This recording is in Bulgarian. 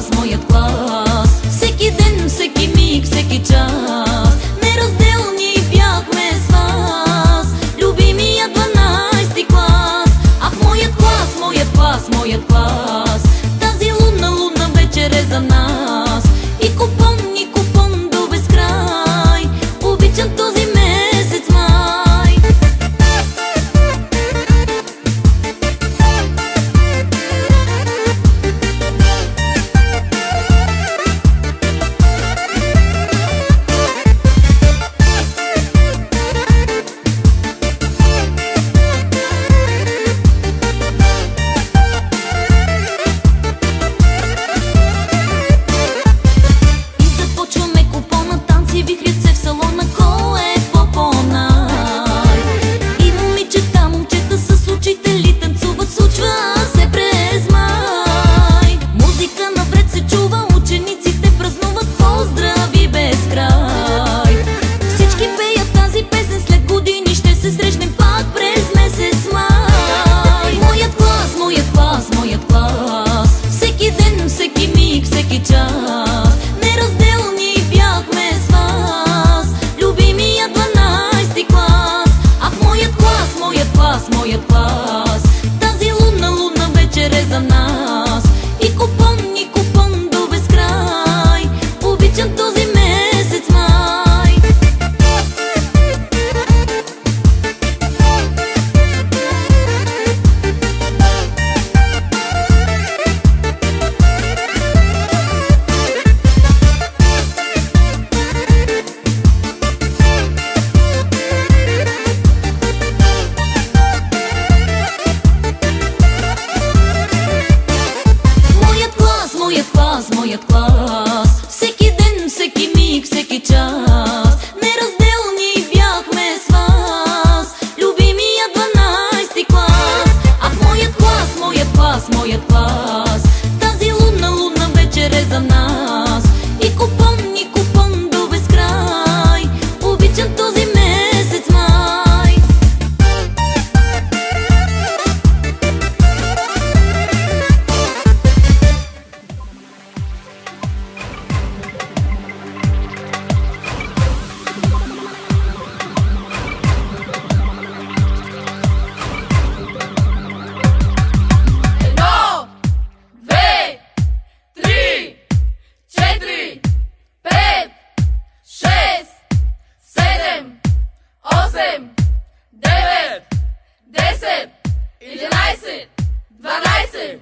клас, моят клас Всеки ден, всеки миг, всеки час. Неразделни бяхме с вас. Любимия 12 клас. Ах, моят клас, моят клас, моят клас Тази лунна, луна вечер е за нас. 9, 10, 11, 12.